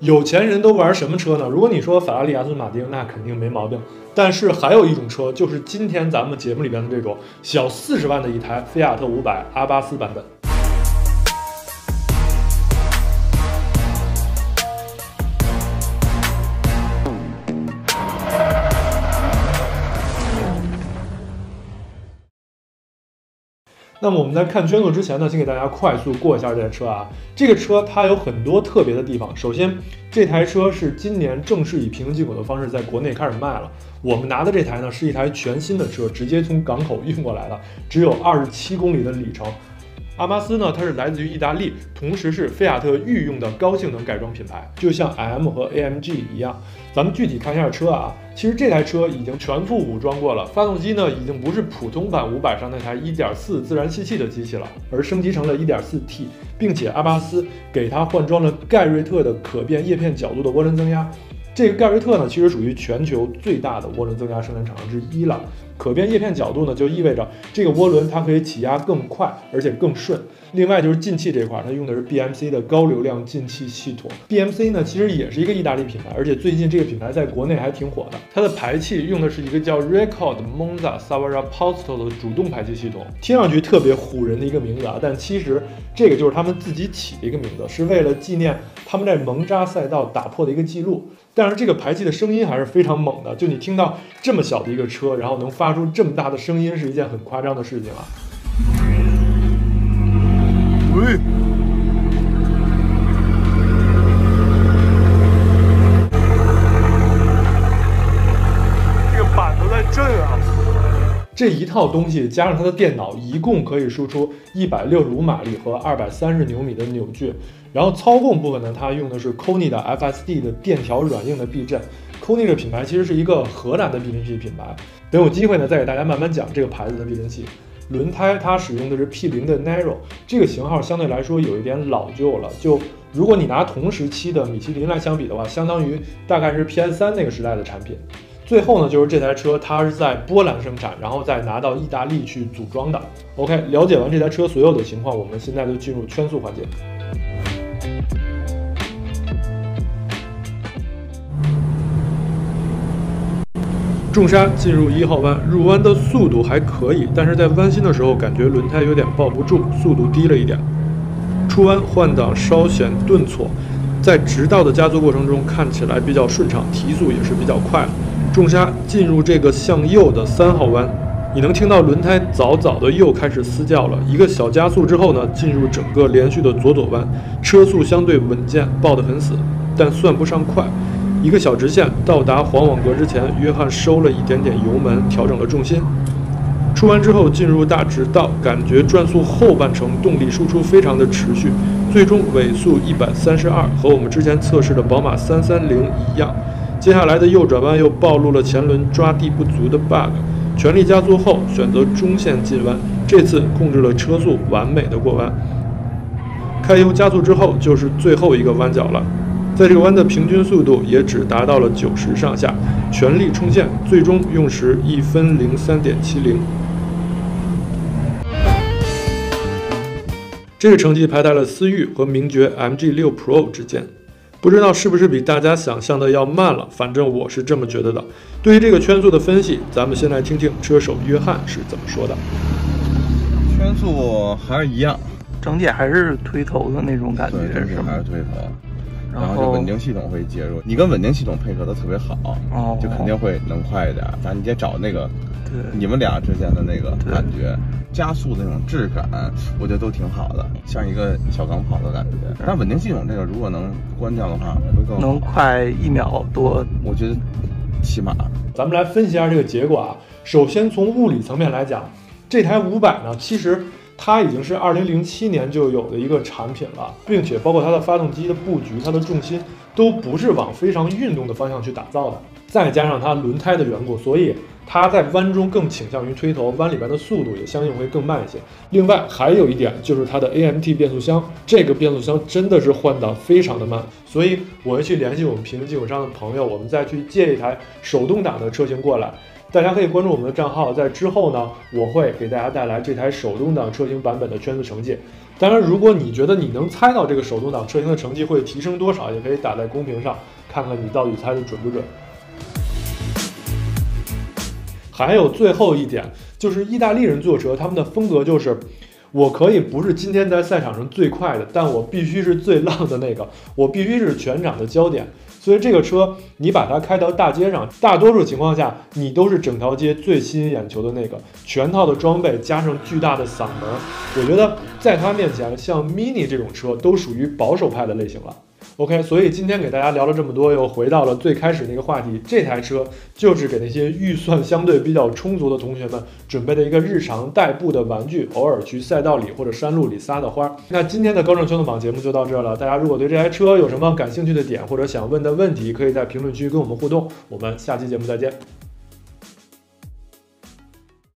有钱人都玩什么车呢？如果你说法拉利、阿斯顿马丁，那肯定没毛病。但是还有一种车，就是今天咱们节目里边的这种小四十万的一台菲亚特五百阿巴斯版本。那么我们在看圈速之前呢，先给大家快速过一下这台车啊。这个车它有很多特别的地方。首先，这台车是今年正式以平行进口的方式在国内开始卖了。我们拿的这台呢是一台全新的车，直接从港口运过来的，只有二十七公里的里程。阿巴斯呢，它是来自于意大利，同时是菲亚特御用的高性能改装品牌，就像 M 和 AMG 一样。咱们具体看一下车啊，其实这台车已经全副武装过了，发动机呢已经不是普通版五百上那台1.4自然吸气的机器了，而升级成了 1.4T，并且阿巴斯给它换装了盖瑞特的可变叶片角度的涡轮增压。这个盖瑞特呢，其实属于全球最大的涡轮增压生产厂商之一了。可变叶片角度呢，就意味着这个涡轮它可以起压更快，而且更顺。另外就是进气这块，它用的是 BMC 的高流量进气系统。BMC 呢，其实也是一个意大利品牌，而且最近这个品牌在国内还挺火的。它的排气用的是一个叫 Record Monza Savara Posto 的主动排气系统，听上去特别唬人的一个名字啊，但其实这个就是他们自己起的一个名字，是为了纪念他们在蒙扎赛道打破的一个记录。但是这个排气的声音还是非常猛的，就你听到这么小的一个车，然后能发出这么大的声音，是一件很夸张的事情啊。喂，这个板都在震啊！这一套东西加上它的电脑，一共可以输出一百六十五马力和二百三十牛米的扭矩。然后操控部分呢，它用的是 Koni 的 FSD 的电调软硬的避震。Koni 这品牌其实是一个荷兰的避震器品牌。等有机会呢，再给大家慢慢讲这个牌子的避震器。轮胎它使用的是 P 零的 Narrow，这个型号相对来说有一点老旧了。就如果你拿同时期的米其林来相比的话，相当于大概是 PS 三那个时代的产品。最后呢，就是这台车它是在波兰生产，然后再拿到意大利去组装的。OK，了解完这台车所有的情况，我们现在就进入圈速环节。重刹进入一号弯，入弯的速度还可以，但是在弯心的时候感觉轮胎有点抱不住，速度低了一点。出弯换挡稍显顿挫，在直道的加速过程中看起来比较顺畅，提速也是比较快。重刹进入这个向右的三号弯，你能听到轮胎早早的又开始嘶叫了。一个小加速之后呢，进入整个连续的左左弯，车速相对稳健，抱得很死，但算不上快。一个小直线到达黄网格之前，约翰收了一点点油门，调整了重心。出弯之后进入大直道，感觉转速后半程动力输出非常的持续，最终尾速一百三十二，和我们之前测试的宝马三三零一样。接下来的右转弯又暴露了前轮抓地不足的 bug，全力加速后选择中线进弯，这次控制了车速，完美的过弯。开油加速之后就是最后一个弯角了。在这个弯的平均速度也只达到了九十上下，全力冲线，最终用时一分零三点七零。这个成绩排在了思域和名爵 MG 六 Pro 之间，不知道是不是比大家想象的要慢了，反正我是这么觉得的。对于这个圈速的分析，咱们先来听听车手约翰是怎么说的。圈速还是一样，整体还是推头的那种感觉，是吗还是推头。然后就稳定系统会介入，你跟稳定系统配合的特别好，哦，就肯定会能快一点。咱你得找那个，对，你们俩之间的那个感觉，加速的那种质感，我觉得都挺好的，像一个小钢炮的感觉。但稳定系统这个如果能关掉的话，会更能快一秒多，我觉得起码。咱们来分析一下这个结果啊。首先从物理层面来讲，这台五百呢，其实。它已经是二零零七年就有的一个产品了，并且包括它的发动机的布局、它的重心都不是往非常运动的方向去打造的。再加上它轮胎的缘故，所以它在弯中更倾向于推头，弯里边的速度也相应会更慢一些。另外还有一点就是它的 AMT 变速箱，这个变速箱真的是换挡非常的慢，所以我会去联系我们平行进口商的朋友，我们再去借一台手动挡的车型过来。大家可以关注我们的账号，在之后呢，我会给大家带来这台手动挡车型版本的圈速成绩。当然，如果你觉得你能猜到这个手动挡车型的成绩会提升多少，也可以打在公屏上，看看你到底猜的准不准。还有最后一点，就是意大利人做车，他们的风格就是，我可以不是今天在赛场上最快的，但我必须是最浪的那个，我必须是全场的焦点。所以这个车，你把它开到大街上，大多数情况下，你都是整条街最吸引眼球的那个。全套的装备加上巨大的嗓门，我觉得在它面前，像 Mini 这种车都属于保守派的类型了。OK，所以今天给大家聊了这么多，又回到了最开始那个话题。这台车就是给那些预算相对比较充足的同学们准备的一个日常代步的玩具，偶尔去赛道里或者山路里撒的花。那今天的高盛兄弟榜节目就到这儿了。大家如果对这台车有什么感兴趣的点或者想问的问题，可以在评论区跟我们互动。我们下期节目再见。